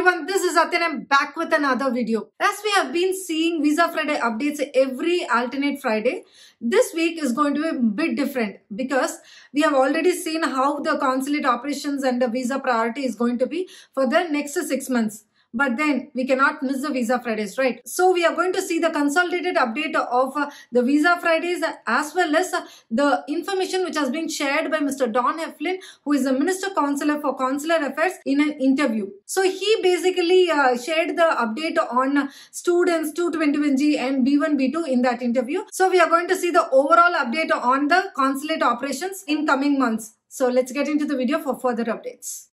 everyone, this is Atin. I'm back with another video. As we have been seeing Visa Friday updates every alternate Friday, this week is going to be a bit different because we have already seen how the consulate operations and the visa priority is going to be for the next six months. But then we cannot miss the Visa Fridays, right? So we are going to see the consolidated update of uh, the Visa Fridays as well as uh, the information which has been shared by Mr. Don Heflin, who is the Minister Counselor for Consular Affairs in an interview. So he basically uh, shared the update on students 221G and B1, B2 in that interview. So we are going to see the overall update on the consulate operations in coming months. So let's get into the video for further updates.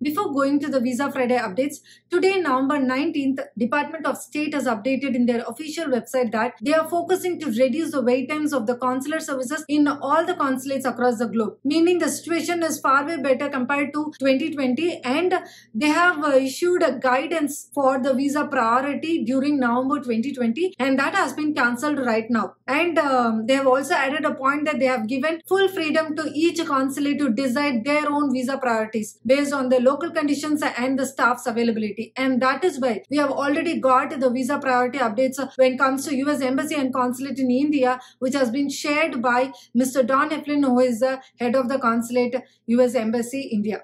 Before going to the Visa Friday updates, today November 19th, Department of State has updated in their official website that they are focusing to reduce the wait times of the consular services in all the consulates across the globe. Meaning the situation is far way better compared to 2020 and they have uh, issued a guidance for the visa priority during November 2020 and that has been cancelled right now. And um, they have also added a point that they have given full freedom to each consulate to decide their own visa priorities based on the local conditions and the staff's availability. And that is why we have already got the visa priority updates when it comes to US Embassy and Consulate in India, which has been shared by Mr. Don Heflin, who is the head of the Consulate US Embassy India.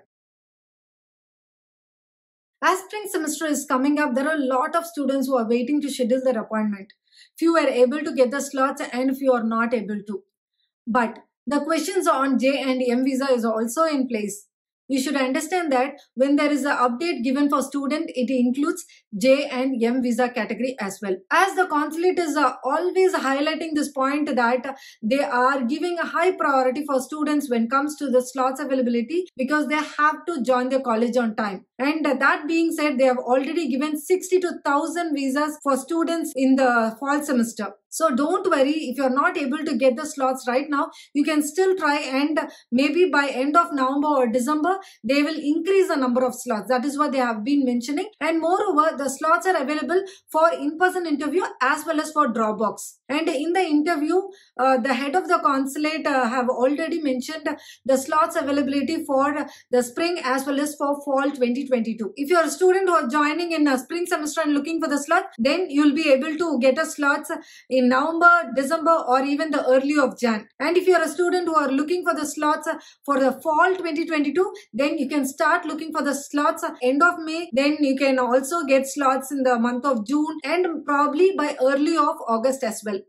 As spring semester is coming up, there are a lot of students who are waiting to schedule their appointment. Few are able to get the slots and few are not able to. But the questions on J and M visa is also in place. You should understand that when there is an update given for student, it includes J and M visa category as well. As the consulate is always highlighting this point that they are giving a high priority for students when it comes to the slots availability because they have to join the college on time. And that being said, they have already given 62,000 visas for students in the fall semester. So don't worry if you're not able to get the slots right now, you can still try and maybe by end of November or December, they will increase the number of slots. That is what they have been mentioning. And moreover, the slots are available for in-person interview as well as for Dropbox. And in the interview, uh, the head of the consulate uh, have already mentioned the slots availability for the spring as well as for fall 2022. If you're a student who are joining in a spring semester and looking for the slot, then you'll be able to get a slots in November, December or even the early of Jan. And if you're a student who are looking for the slots for the fall 2022, then you can start looking for the slots end of May. Then you can also get slots in the month of June and probably by early of August as well.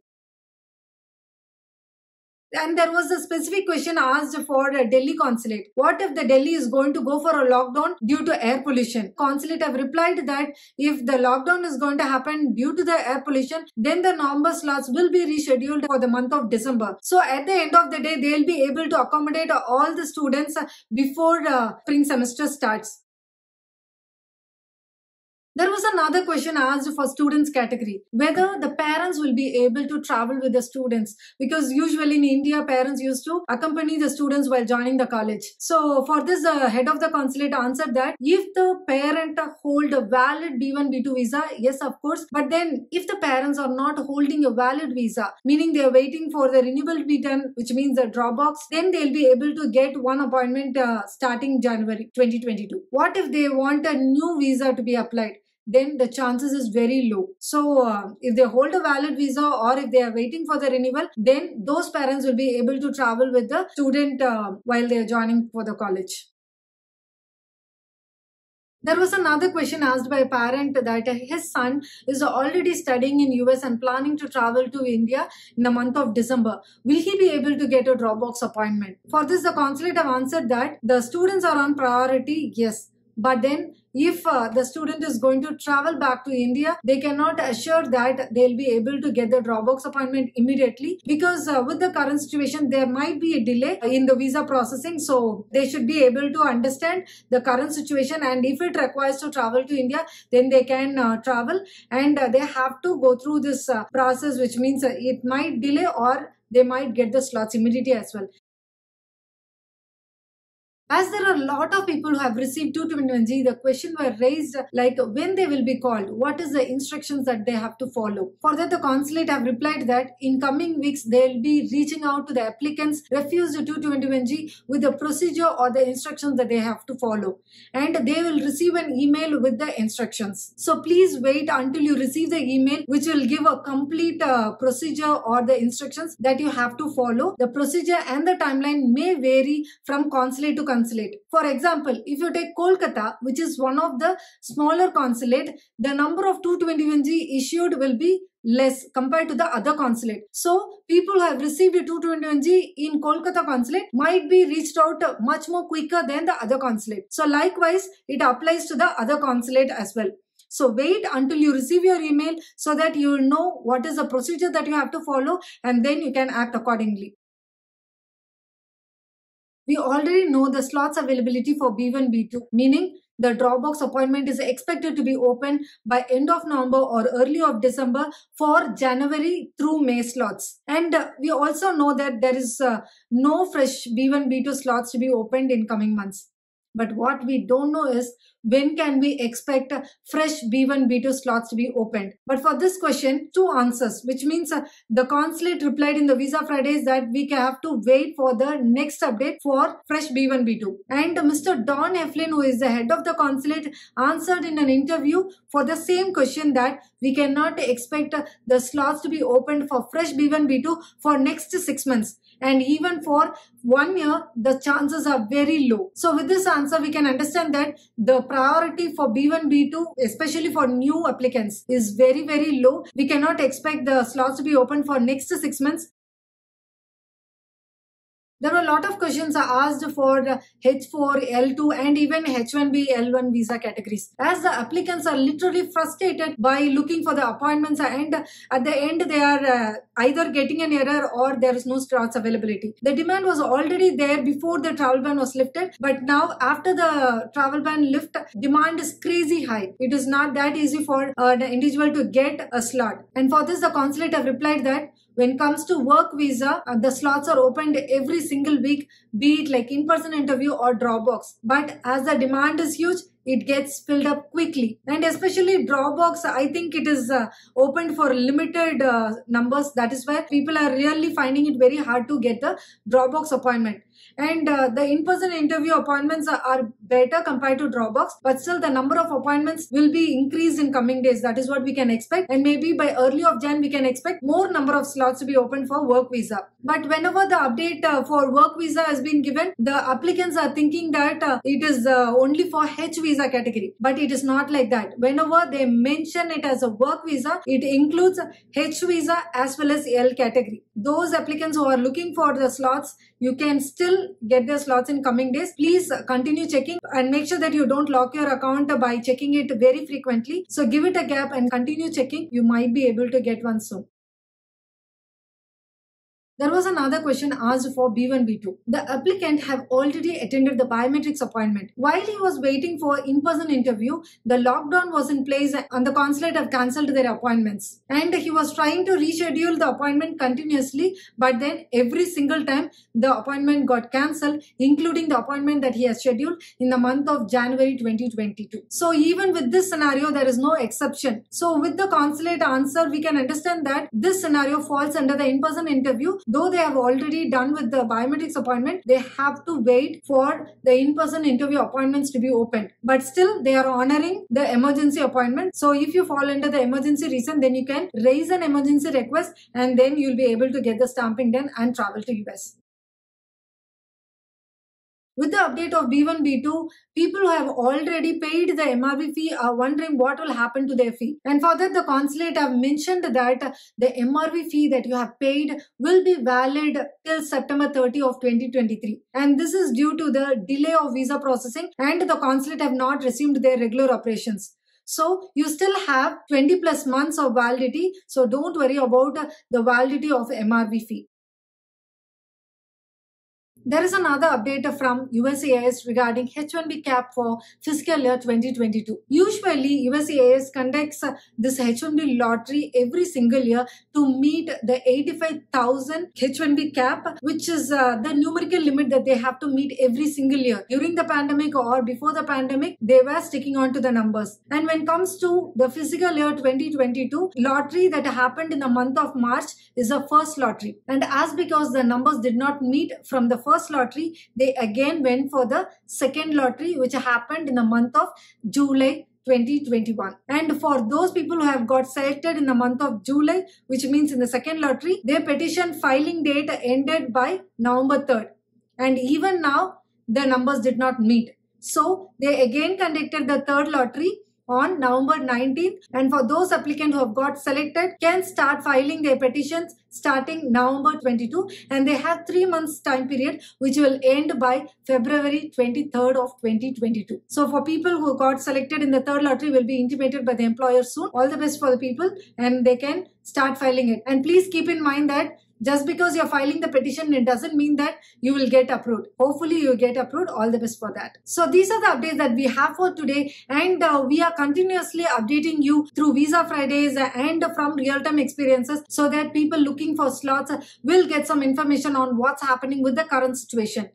And there was a specific question asked for Delhi consulate. What if the Delhi is going to go for a lockdown due to air pollution? Consulate have replied that if the lockdown is going to happen due to the air pollution, then the November slots will be rescheduled for the month of December. So at the end of the day, they will be able to accommodate all the students before the spring semester starts. There was another question asked for students category, whether the parents will be able to travel with the students because usually in India, parents used to accompany the students while joining the college. So for this, the head of the consulate answered that if the parent hold a valid B1, B2 visa, yes, of course. But then if the parents are not holding a valid visa, meaning they are waiting for the renewal to be done, which means the Dropbox, then they'll be able to get one appointment uh, starting January 2022. What if they want a new visa to be applied? Then the chances is very low. So uh, if they hold a valid visa or if they are waiting for the renewal, then those parents will be able to travel with the student uh, while they are joining for the college. There was another question asked by a parent that his son is already studying in US and planning to travel to India in the month of December. Will he be able to get a Dropbox appointment? For this, the consulate have answered that the students are on priority, yes. But then if uh, the student is going to travel back to India, they cannot assure that they'll be able to get the Dropbox appointment immediately because uh, with the current situation, there might be a delay in the visa processing. So they should be able to understand the current situation and if it requires to travel to India, then they can uh, travel and uh, they have to go through this uh, process, which means uh, it might delay or they might get the slots immediately as well. As there are a lot of people who have received 221G, the question were raised like when they will be called, what is the instructions that they have to follow. For that, the consulate have replied that in coming weeks, they'll be reaching out to the applicants refused 221G with the procedure or the instructions that they have to follow. And they will receive an email with the instructions. So please wait until you receive the email, which will give a complete uh, procedure or the instructions that you have to follow. The procedure and the timeline may vary from consulate to consulate consulate. For example, if you take Kolkata, which is one of the smaller consulate, the number of 221G issued will be less compared to the other consulate. So, people who have received a 221G in Kolkata consulate might be reached out much more quicker than the other consulate. So, likewise, it applies to the other consulate as well. So wait until you receive your email so that you will know what is the procedure that you have to follow and then you can act accordingly. We already know the slots availability for B1, B2, meaning the Dropbox appointment is expected to be open by end of November or early of December for January through May slots. And uh, we also know that there is uh, no fresh B1, B2 slots to be opened in coming months. But what we don't know is when can we expect fresh B1, B2 slots to be opened? But for this question, two answers, which means uh, the consulate replied in the Visa Fridays that we have to wait for the next update for fresh B1, B2. And Mr. Don Heflin, who is the head of the consulate, answered in an interview for the same question that we cannot expect uh, the slots to be opened for fresh B1, B2 for next six months and even for one year the chances are very low so with this answer we can understand that the priority for b1 b2 especially for new applicants is very very low. We cannot expect the slots to be open for next six months there were a lot of questions asked for H4, L2 and even H1B, L1 visa categories. As the applicants are literally frustrated by looking for the appointments and at the end they are uh, either getting an error or there is no slots availability. The demand was already there before the travel ban was lifted but now after the travel ban lift, demand is crazy high. It is not that easy for an individual to get a slot. And for this the consulate have replied that when it comes to work visa, uh, the slots are opened every single week, be it like in-person interview or Dropbox. But as the demand is huge, it gets filled up quickly. And especially dropbox i think it is uh, opened for limited uh, numbers. That is why people are really finding it very hard to get the dropbox appointment and uh, the in-person interview appointments are, are, better compared to dropbox but still the number of appointments will be increased in coming days. That is what we can expect. And maybe by early of jan we can expect more number of slots to be open for work visa. But whenever the update uh, for work visa has been given the applicants are thinking that uh, it is uh, only for h visa category. But it is not like that. Whenever they mention it as a work visa it includes h visa as well as l category those applicants who are looking for the slots you can still get the slots in coming days. Please continue checking and make sure that you don't lock your account by checking it very frequently. So give it a gap and continue checking. You might be able to get one soon there was another question asked for B1, B2. The applicant have already attended the biometrics appointment. While he was waiting for in-person interview, the lockdown was in place and the consulate have cancelled their appointments. And he was trying to reschedule the appointment continuously, but then every single time the appointment got cancelled, including the appointment that he has scheduled in the month of January 2022. So even with this scenario, there is no exception. So with the consulate answer, we can understand that this scenario falls under the in-person interview though they have already done with the biometrics appointment, they have to wait for the in-person interview appointments to be opened. But still, they are honoring the emergency appointment. So if you fall under the emergency reason, then you can raise an emergency request and then you'll be able to get the stamping done and travel to US. With the update of B1, B2, people who have already paid the MRV fee are wondering what will happen to their fee. And for that, the consulate have mentioned that the MRV fee that you have paid will be valid till September 30 of 2023. And this is due to the delay of visa processing and the consulate have not resumed their regular operations. So you still have 20 plus months of validity. So don't worry about the validity of MRV fee. There is another update from USCIS regarding H1B cap for fiscal year 2022. Usually, USCIS conducts this H1B lottery every single year to meet the 85,000 H1B cap, which is uh, the numerical limit that they have to meet every single year. During the pandemic or before the pandemic, they were sticking on to the numbers. And when it comes to the fiscal year 2022, lottery that happened in the month of March is the first lottery. And as because the numbers did not meet from the first lottery, they again went for the second lottery, which happened in the month of July 2021 and for those people who have got selected in the month of July which means in the second lottery their petition filing date ended by November 3rd and even now the numbers did not meet. So they again conducted the third lottery on November 19th and for those applicants who have got selected can start filing their petitions starting November 22 and they have three months time period which will end by February 23rd of 2022. So for people who got selected in the third lottery will be intimated by the employer soon. All the best for the people and they can start filing it. And please keep in mind that just because you're filing the petition, it doesn't mean that you will get approved. Hopefully, you get approved. All the best for that. So, these are the updates that we have for today, and uh, we are continuously updating you through Visa Fridays and from real time experiences so that people looking for slots will get some information on what's happening with the current situation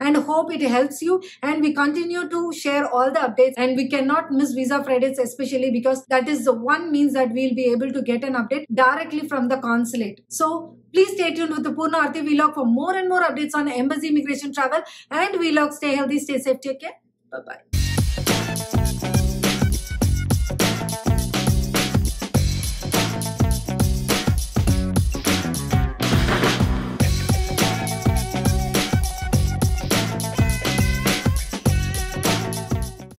and hope it helps you. And we continue to share all the updates and we cannot miss visa fridays especially because that is the one means that we'll be able to get an update directly from the consulate. So please stay tuned with the Poorna Aarthi vlog for more and more updates on embassy immigration travel. And vlog stay healthy stay safe take care. Bye bye